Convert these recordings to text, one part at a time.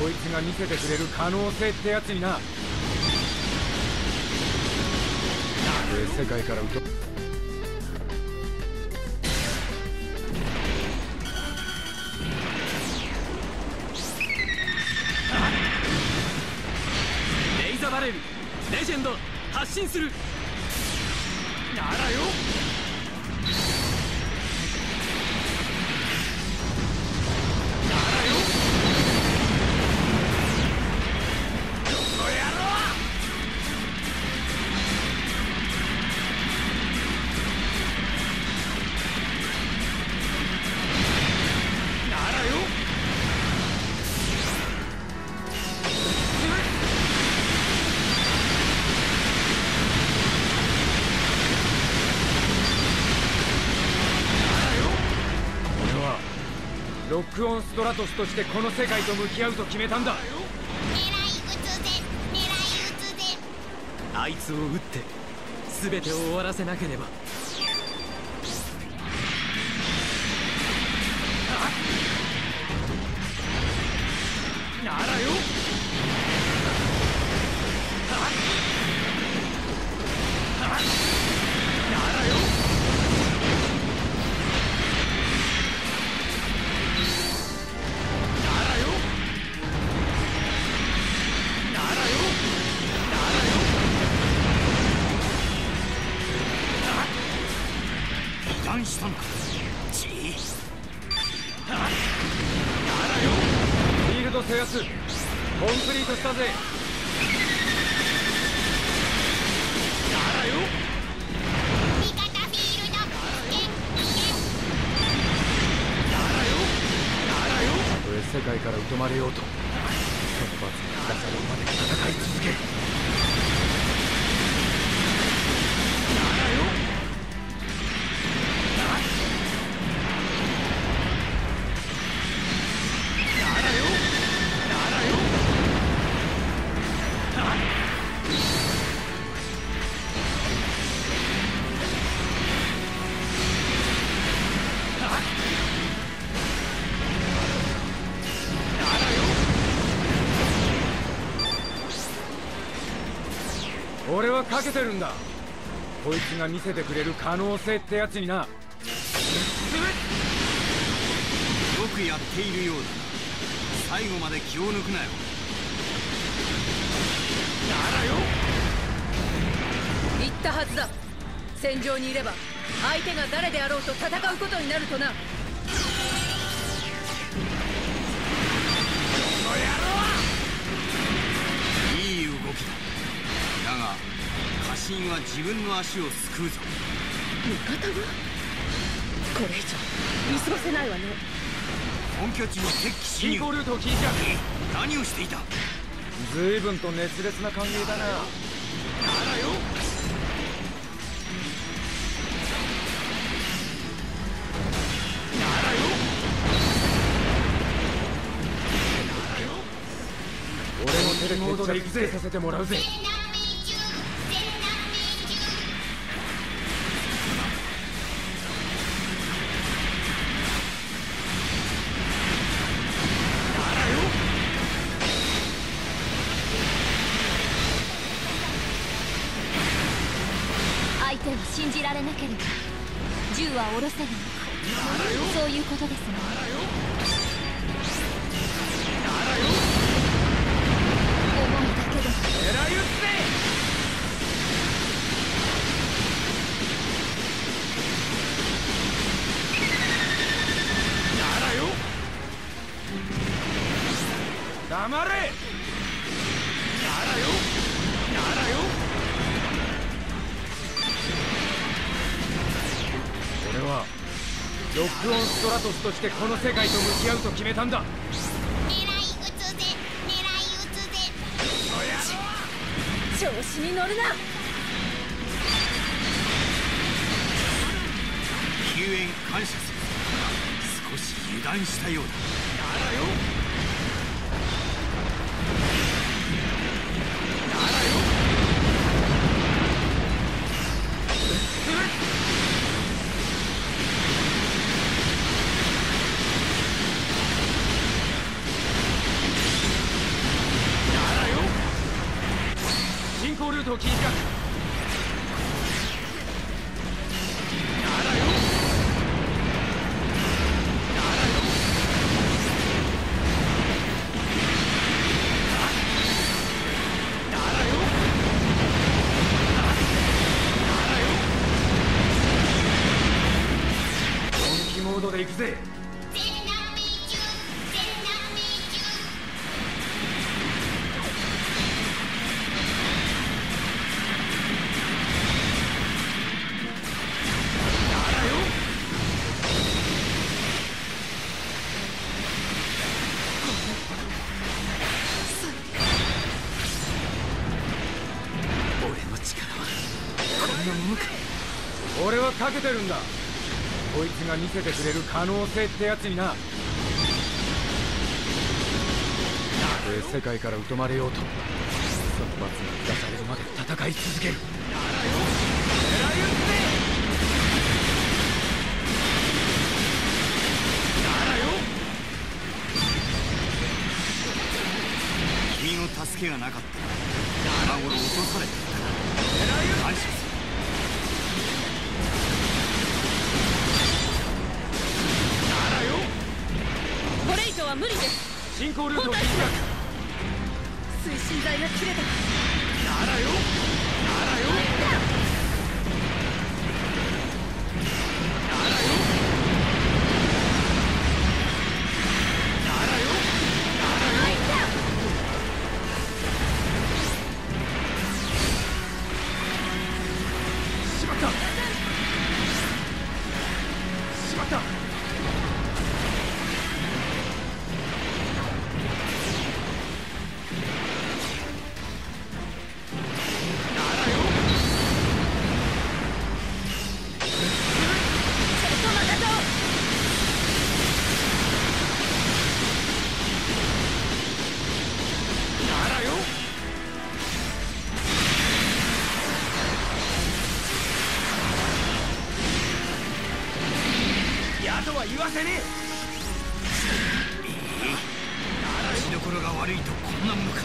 こいつが見せてくれる可能性ってやつにな。な世界から疎レイザーバレルレジェンド発進する。ならよ。ロックオンストラトスとしてこの世界と向き合うと決めたんだ。狙い撃つぜ狙い撃つぜ。あいつを撃って全てを終わらせなければコンプリートしたぜ。ならよ。味方フィールド危険危険ならよ。ならよ。たとえ世界から疎まれようと。俺はかけてるんだ。こいつが見せてくれる可能性ってやつにな。よくやっているようだ。最後まで気を抜くなよ。ならよ。言ったはずだ。戦場にいれば相手が誰であろうと戦うことになるとなは自分の足を救うぞ。味方がこれ以上見過ごせないわね。本拠地に敵機侵入ルートを何をしていた？随分と熱烈な歓迎だな。ならよ。俺の手で決着させてもらうぜ相手を信じられなければ銃は下ろせるそういうことですね。ならよ。ならよ俺はロックオンストラトスとしてこの世界と向き合うと決めたんだ。狙い撃つぜ狙い撃つぜ。調子に乗るな。救援感謝する。少し油断したようだ。ならよルトかけてるんだ。こいつが見せてくれる可能性ってやつにな。え世界から疎まれようとその罰が下されるまで戦い続ける。君の助けがなかったら今頃落とされていた感謝する無理です。進行ルートを切り開く。推進剤が切れたしわせね打ちどころが悪いとこんなものか。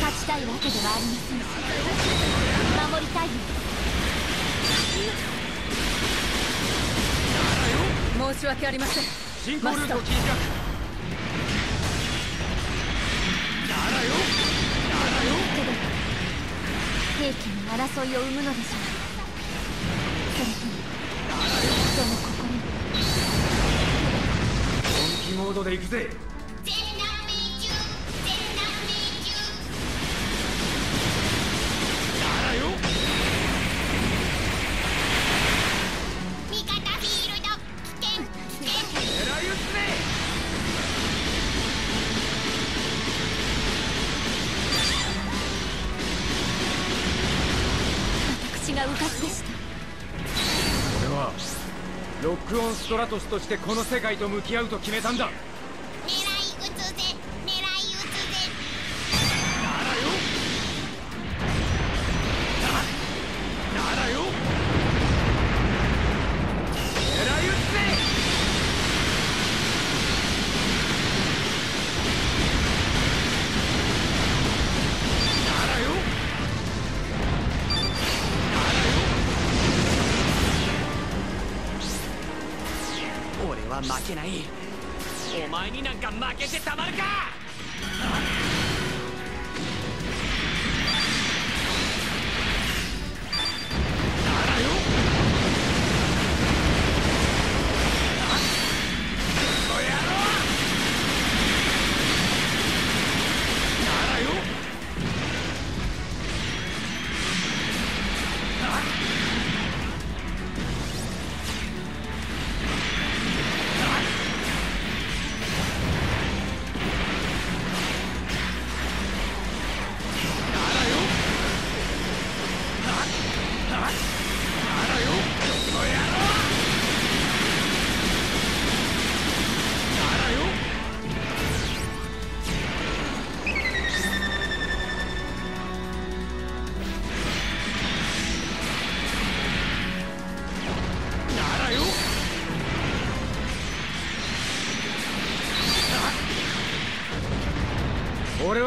勝ちたいわけではありません。し守りたいのです申し訳ありませんえ進行ルートを切り開く。けど兵器に争いを生むのでしょう。それとも人の心モードで行くぜ。ストラトスとしてこの世界と向き合うと決めたんだ。俺は負けない。お前になんか負けてたまるか！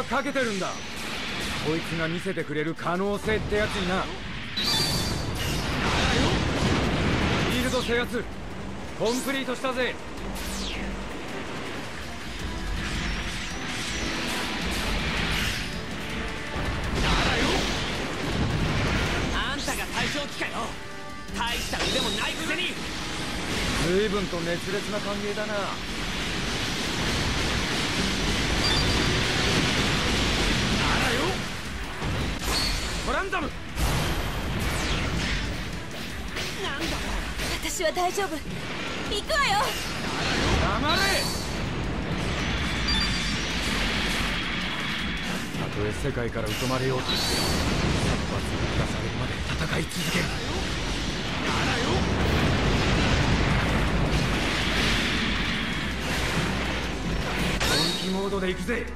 はかけてるんだ。こいつが見せてくれる可能性ってやつにな。フィールド制圧。コンプリートしたぜ。あんたが対象機かよ。大した腕もないくせに。随分と熱烈な歓迎だなトランダム。なんだ私は大丈夫。行くわよ。黙れ。たとえ世界から疎まれようとして殺伐に下されるまで戦い続ける。本気モードで行くぜ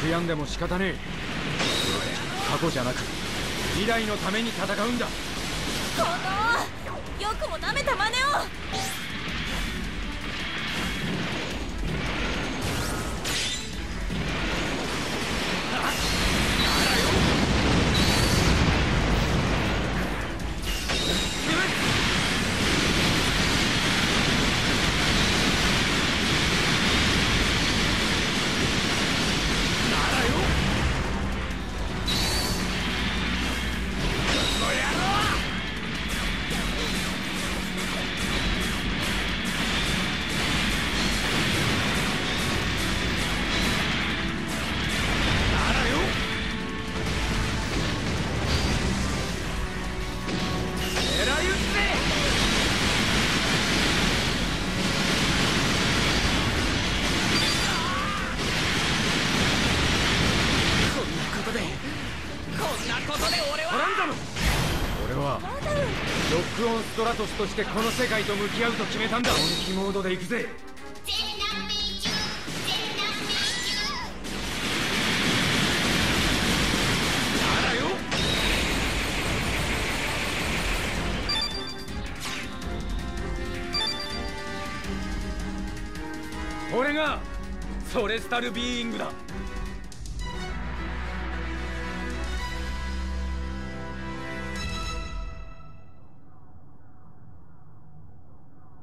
悔やんでも仕方ねえ。俺過去じゃなく未来のために戦うんだ。このよくもなめた真似をトラトスとしてこの世界と向き合うと決めたんだ。本気モードで行くぜ。俺がソレスタルビーイングだ。